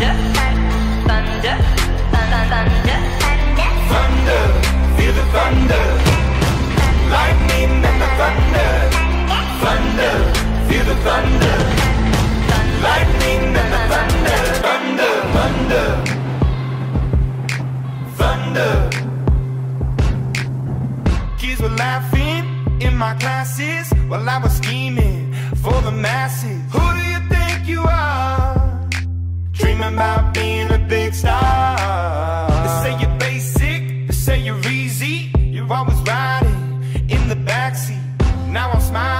Thunder, thunder, thunder, thunder, Thunder, feel the thunder. Lightning and the thunder. Thunder, feel the thunder. Lightning and the thunder. Thunder, thunder. Thunder. Kids were laughing in my classes while I was scheming for the masses. Who do you think you are? Dreaming about being a big star. They say you're basic, they say you're easy. You're always riding in the backseat. Now I'm smiling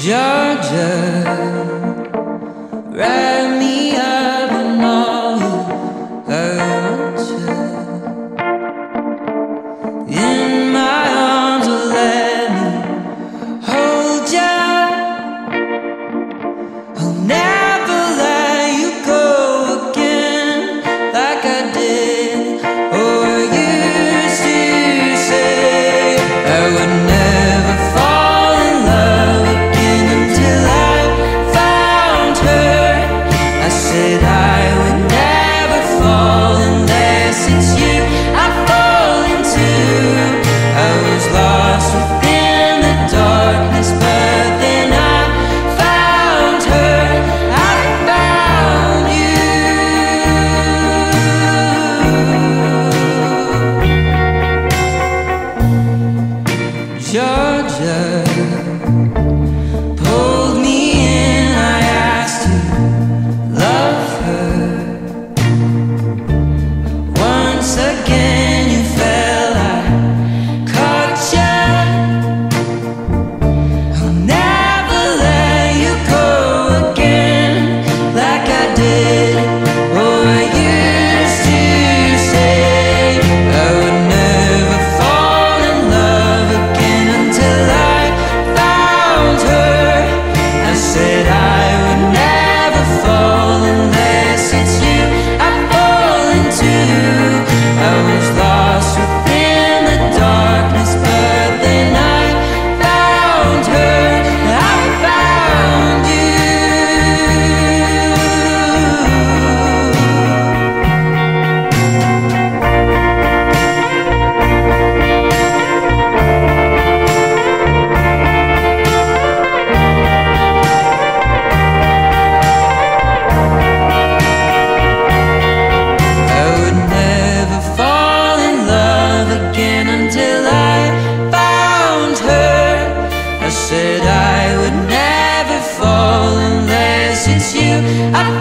Georgia. Right again. I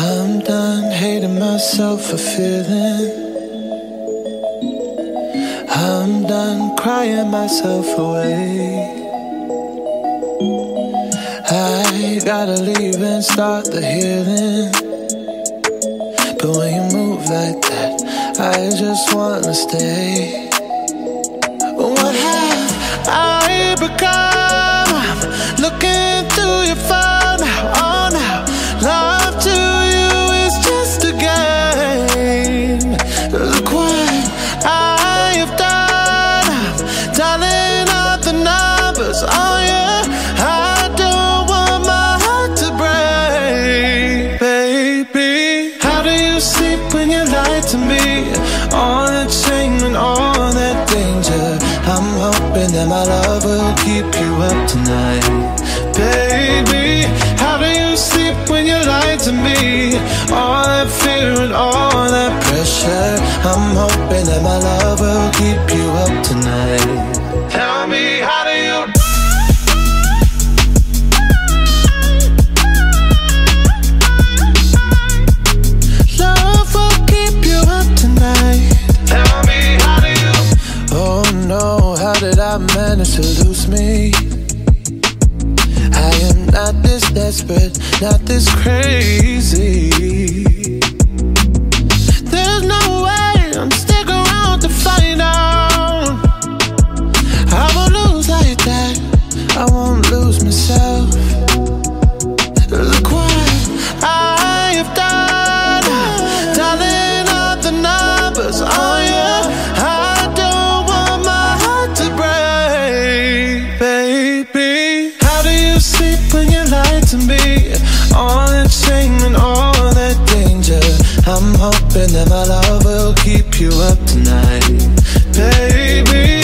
I'm done hating myself for feeling. I'm done crying myself away. I gotta leave and start the healing. But when you move like that, I just wanna stay. What have I become? that my love will keep desperate, not this crazy. hoping that my love will keep you up tonight, baby.